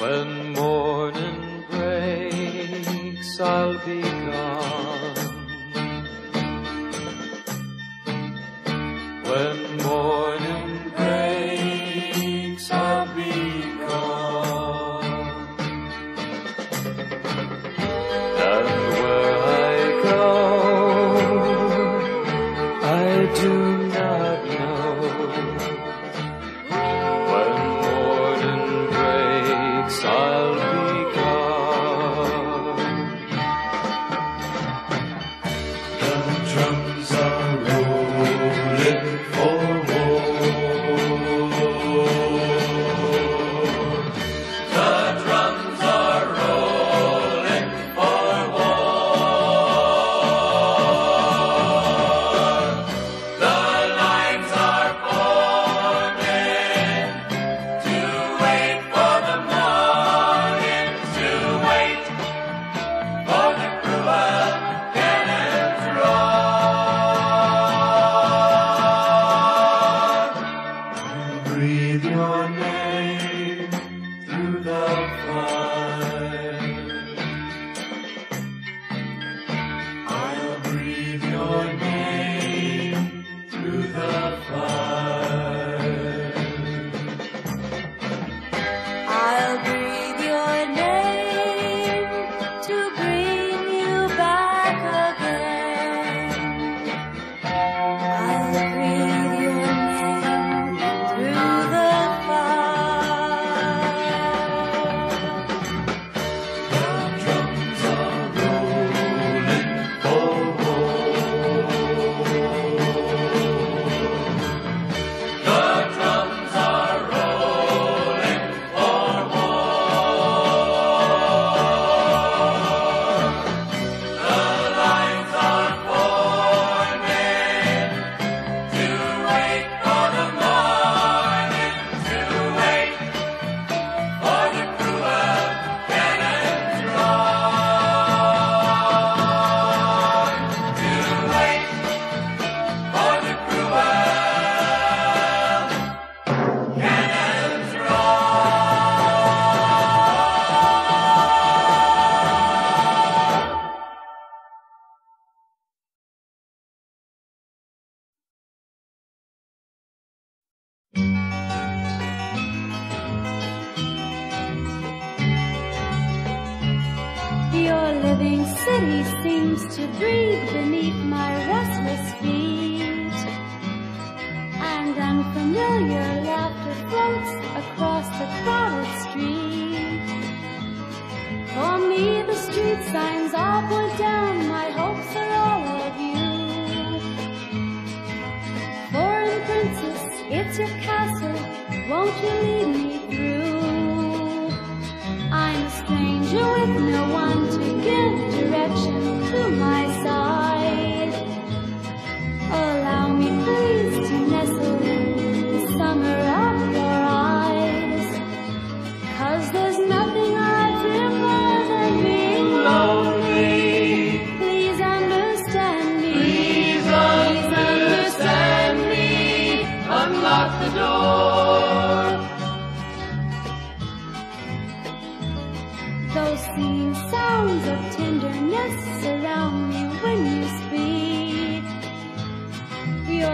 When morning breaks, I'll be gone.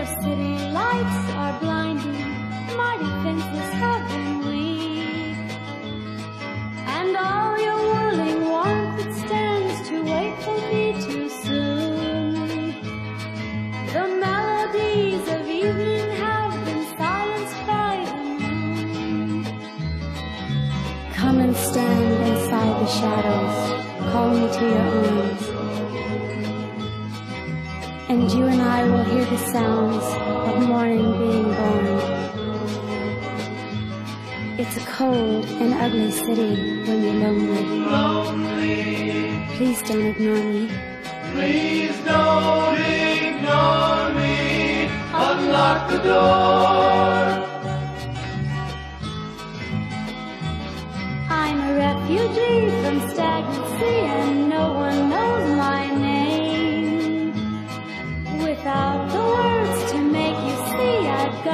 city lights are blinding, my defenses have been weak. And all your whirling warmth it stands to wait for me too soon. The melodies of evening have been silenced by the moon. Come and stand inside the shadows, call me to your arms and you and I will hear the sounds of morning being born. It's a cold and ugly city when you're lonely. Lonely. Please don't ignore me. Please don't ignore me. Unlock the door. I'm a refugee from stagnancy and no one knows my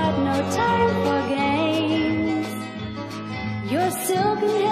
got no time for games. Your silken hair.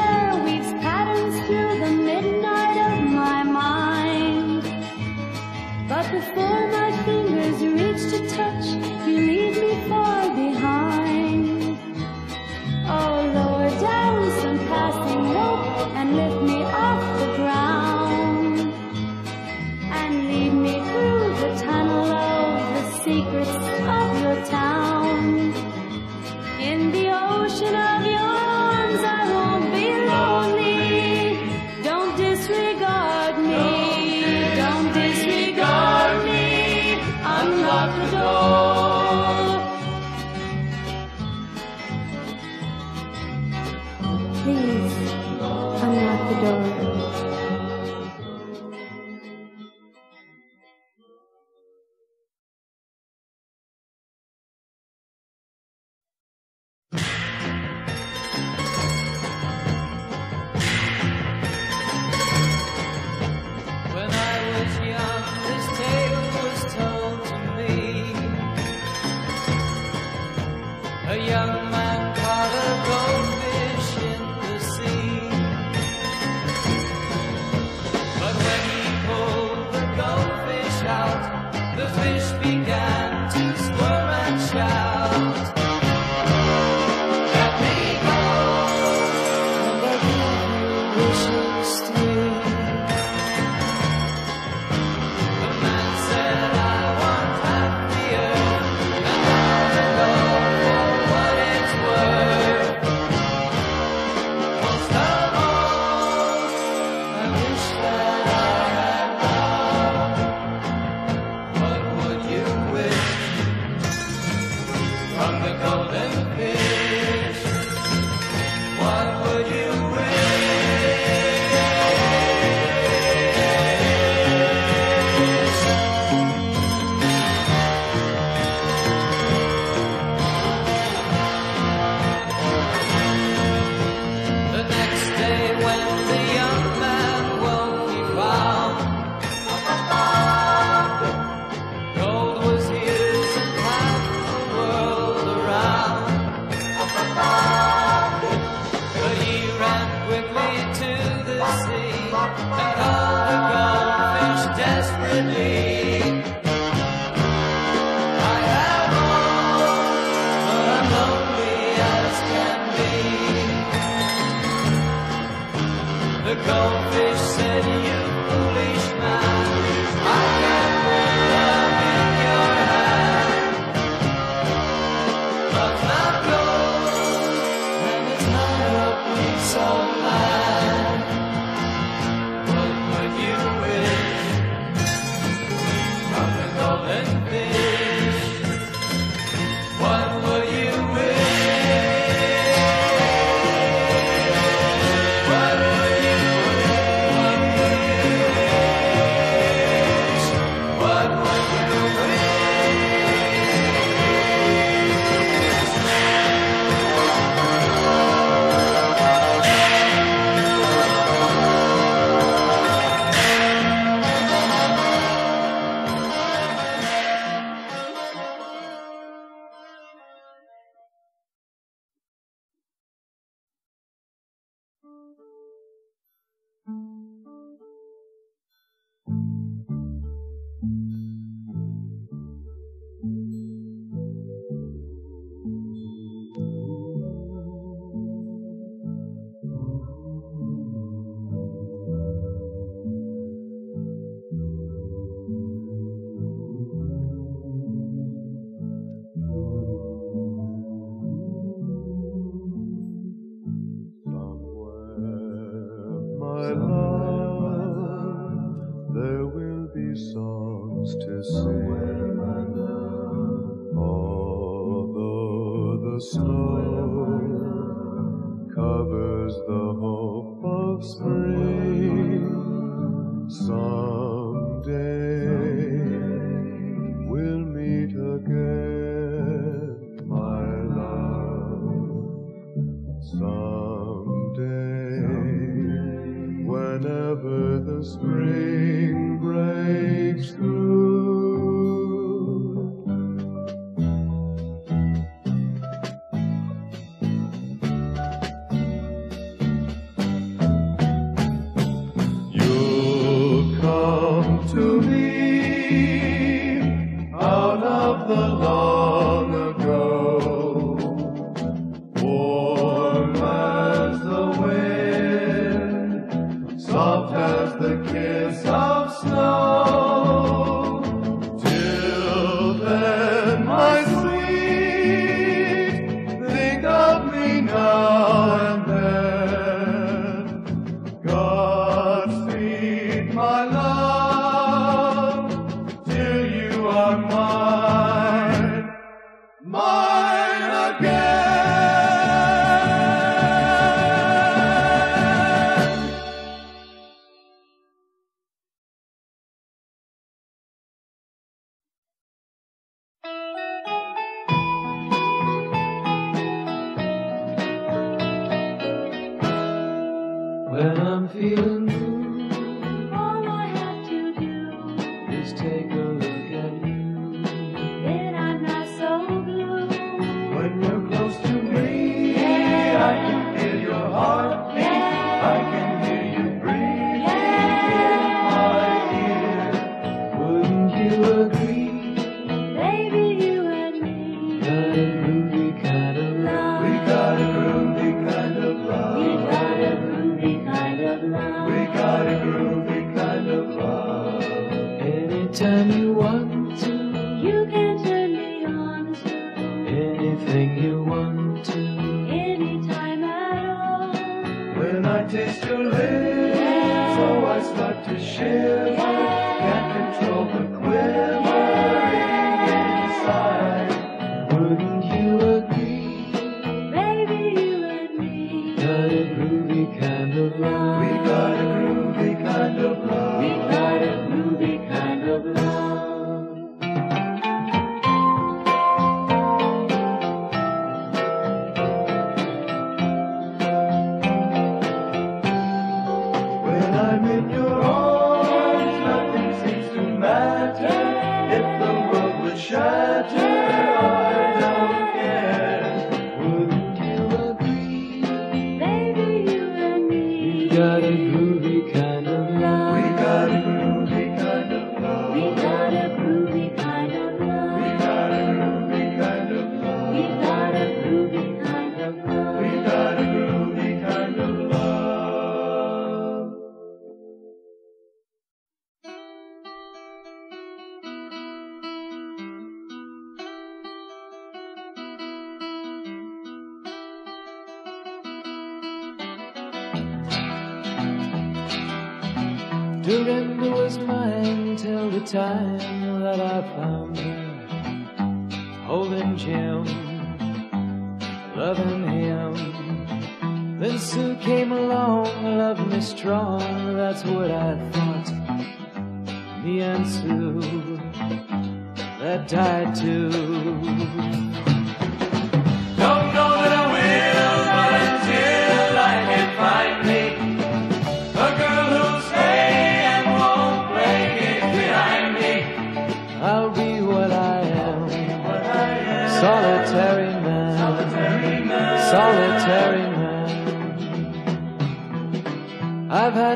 there will be songs to sing. Although the snow covers the hope of spring, someday we'll meet again, my love. Someday, whenever the spring.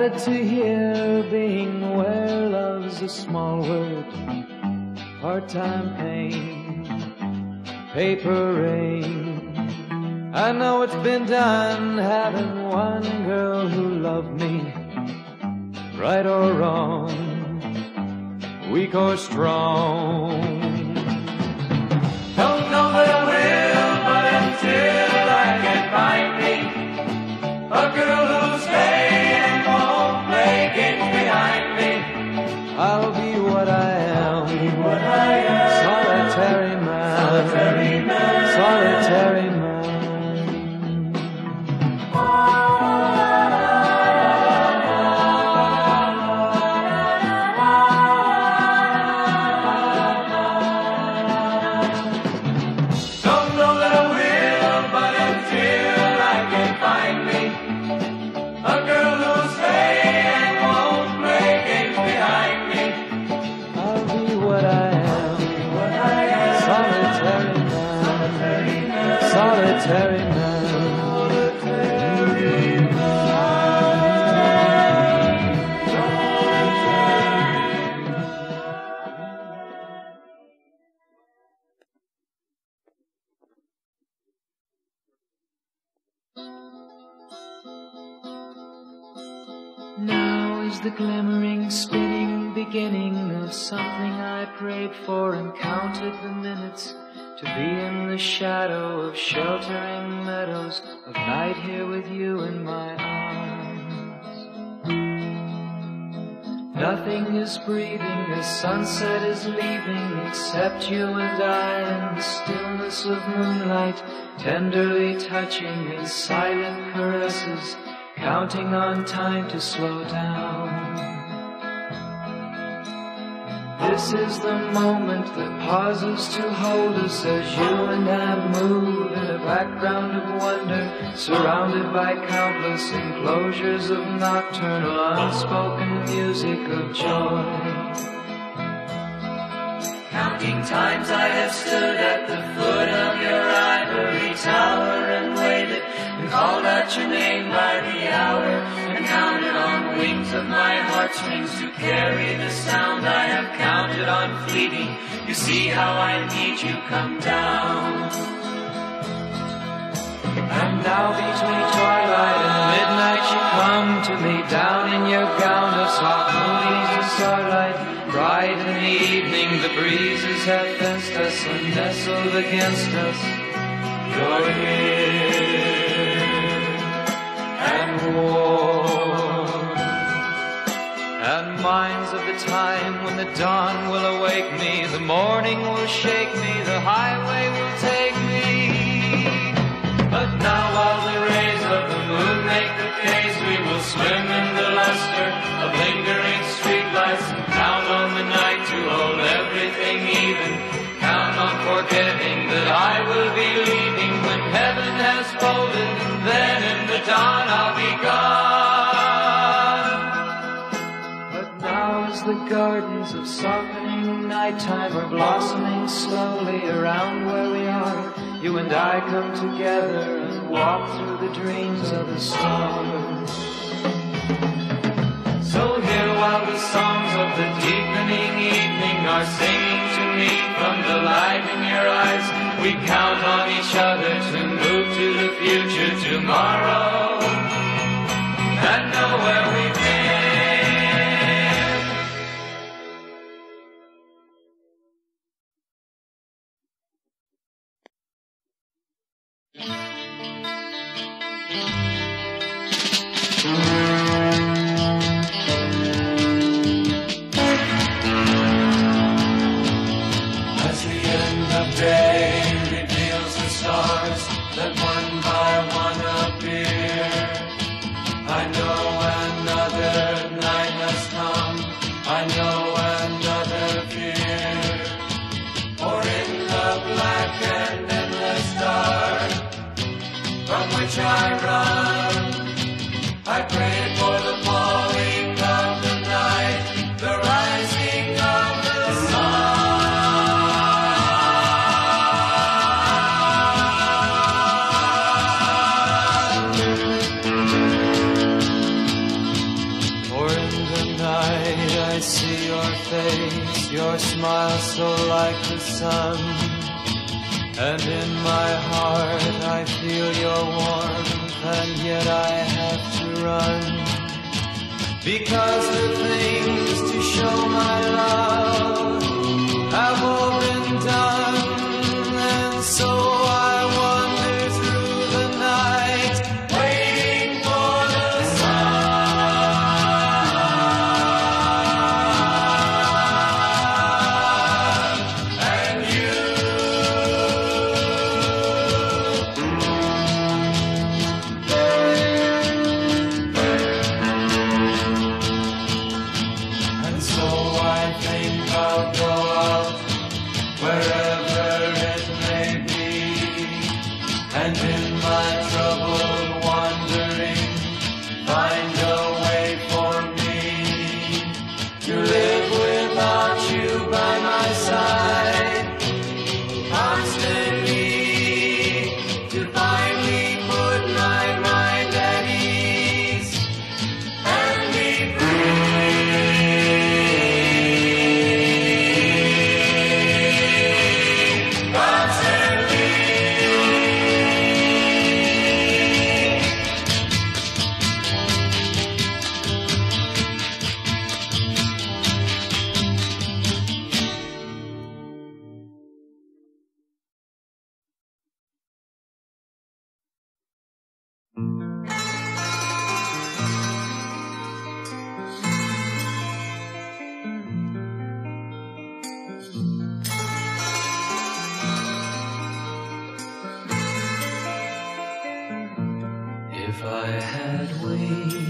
added to hear being where love's a small word, part-time pain, paper rain. I know it's been done having one girl who loved me, right or wrong, weak or strong. Don't know that I will, but until I can find me a girl who's. I'll be what I am. Solitary man. Solitary man. Solitary man. Sunset is leaving except you and I in the stillness of moonlight, tenderly touching in silent caresses, counting on time to slow down. This is the moment that pauses to hold us as you and I move in a background of wonder, surrounded by countless enclosures of nocturnal unspoken music of joy. Counting times I have stood at the foot of your ivory tower and waited and called out your name by the hour and counted on wings of my heartstrings to carry the sound I have counted on fleeting. You see how I need you come down. And now between twilight and midnight you come to me down in your gown of soft moonies and starlight. Bright in the evening the breezes have fenced us and nestled against us. You're here and warm. And minds of the time when the dawn will awake me, the morning will shake me, the highway will take me. But now while the rays of the moon make the case, we will swim in dawn I'll be gone. But now as the gardens of softening nighttime are blossoming slowly around where we are, you and I come together and walk through the dreams of the stars. So here while the songs of the deepening evening are singing to me from the light in your eyes, we count on each other future tomorrow like the sun. And in my heart I feel your warmth, and yet I have to run. Because the things to show my love wings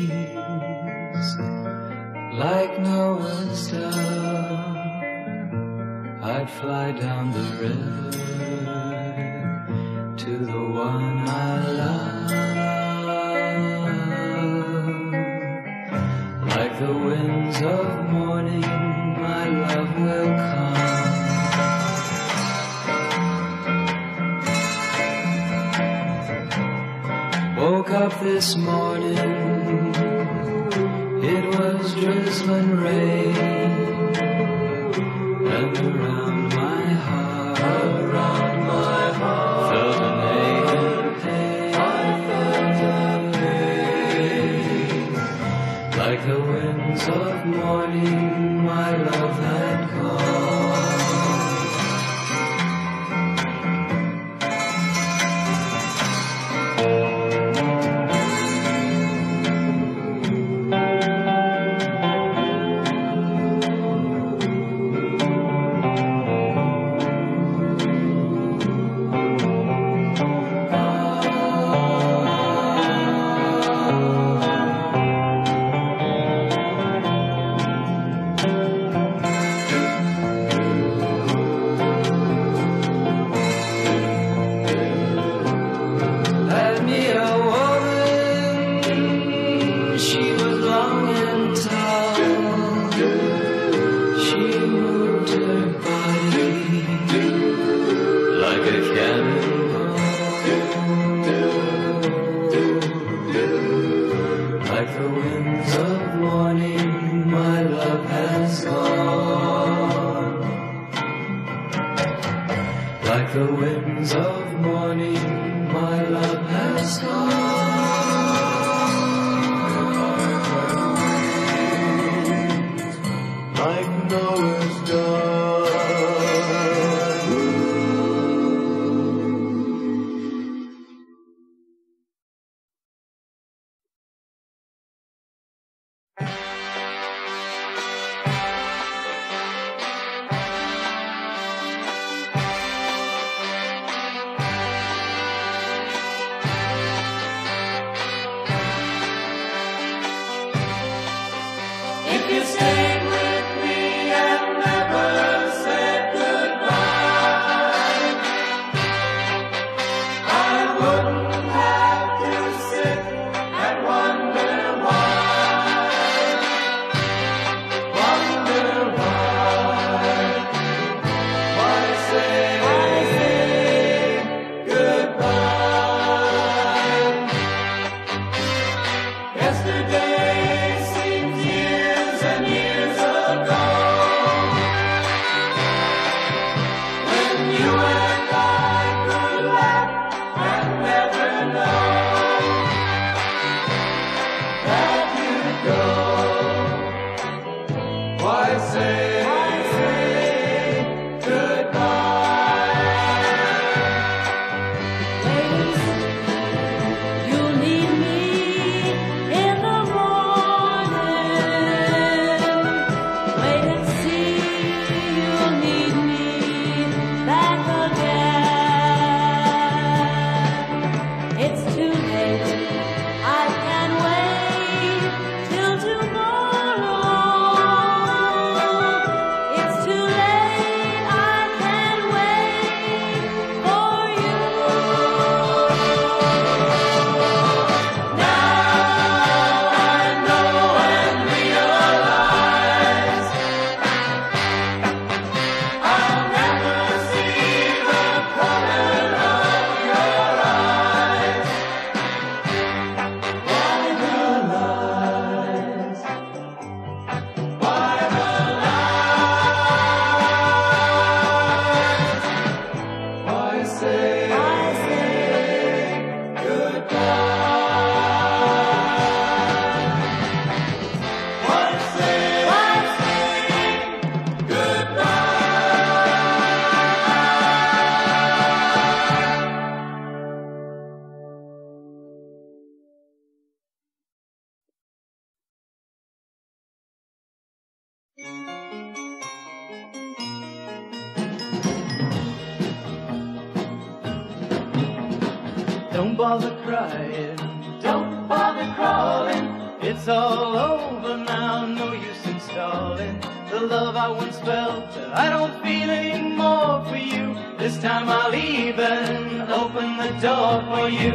Don't bother crying, don't bother crawling. It's all over now, no use in stalling. The love I once felt, I don't feel anymore for you. This time I'll even open the door for you.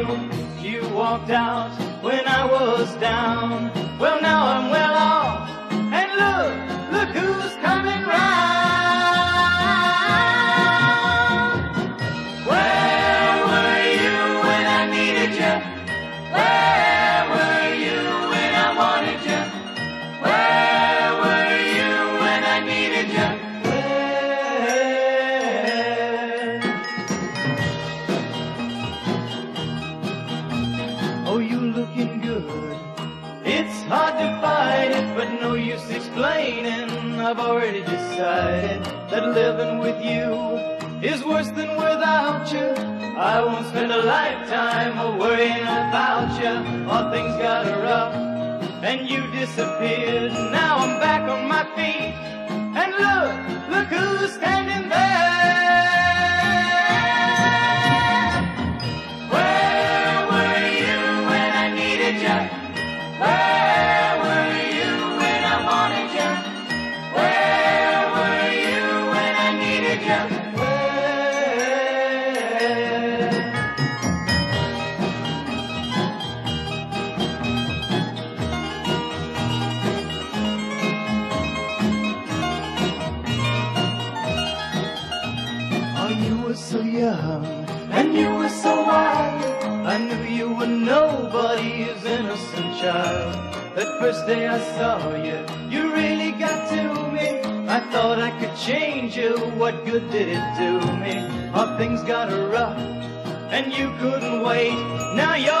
You walked out when I was down. Well, now I'm well off. Living with you is worse than without you. I won't spend a lifetime worrying about you. All things got rough, and you disappeared. Now I'm back on my feet, and look, look who's standing needed What good did it do me? All things got rough and you couldn't wait. Now you're